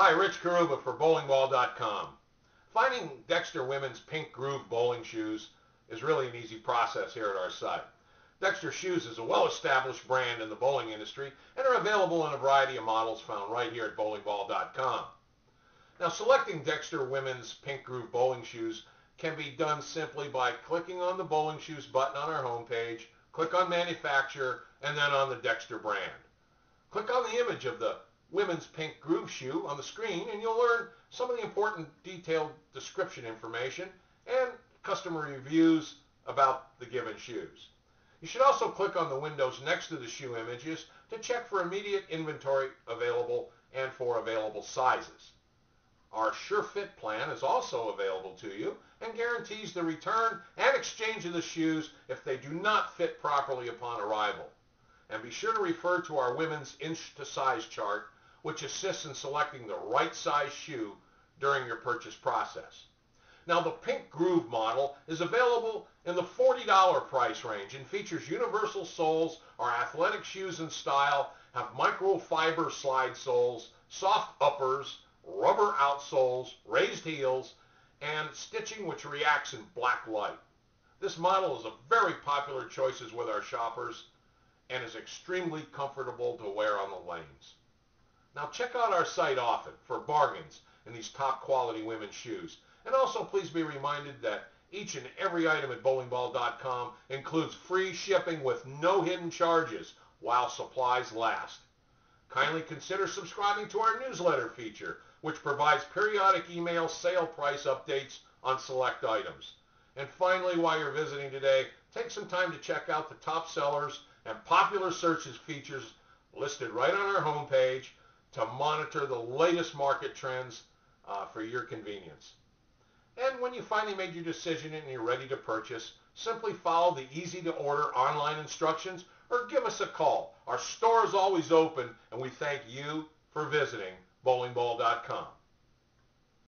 Hi, Rich Carrubba for bowlingball.com. Finding Dexter Women's Pink Groove bowling shoes is really an easy process here at our site. Dexter Shoes is a well-established brand in the bowling industry and are available in a variety of models found right here at bowlingball.com. Now selecting Dexter Women's Pink Groove bowling shoes can be done simply by clicking on the bowling shoes button on our homepage, click on manufacturer, and then on the Dexter brand. Click on the image of the women's pink groove shoe on the screen and you'll learn some of the important detailed description information and customer reviews about the given shoes. You should also click on the windows next to the shoe images to check for immediate inventory available and for available sizes. Our SureFit plan is also available to you and guarantees the return and exchange of the shoes if they do not fit properly upon arrival. And be sure to refer to our women's inch to size chart which assists in selecting the right size shoe during your purchase process. Now the Pink Groove model is available in the $40 price range and features universal soles, our athletic shoes in style, have microfiber slide soles, soft uppers, rubber outsoles, raised heels, and stitching which reacts in black light. This model is a very popular choices with our shoppers and is extremely comfortable to wear on the lanes. Now check out our site often for bargains in these top quality women's shoes. And also please be reminded that each and every item at bowlingball.com includes free shipping with no hidden charges while supplies last. Kindly consider subscribing to our newsletter feature, which provides periodic email sale price updates on select items. And finally, while you're visiting today, take some time to check out the top sellers and popular searches features listed right on our homepage to monitor the latest market trends uh, for your convenience. And when you finally made your decision and you're ready to purchase, simply follow the easy to order online instructions or give us a call. Our store is always open and we thank you for visiting bowlingball.com.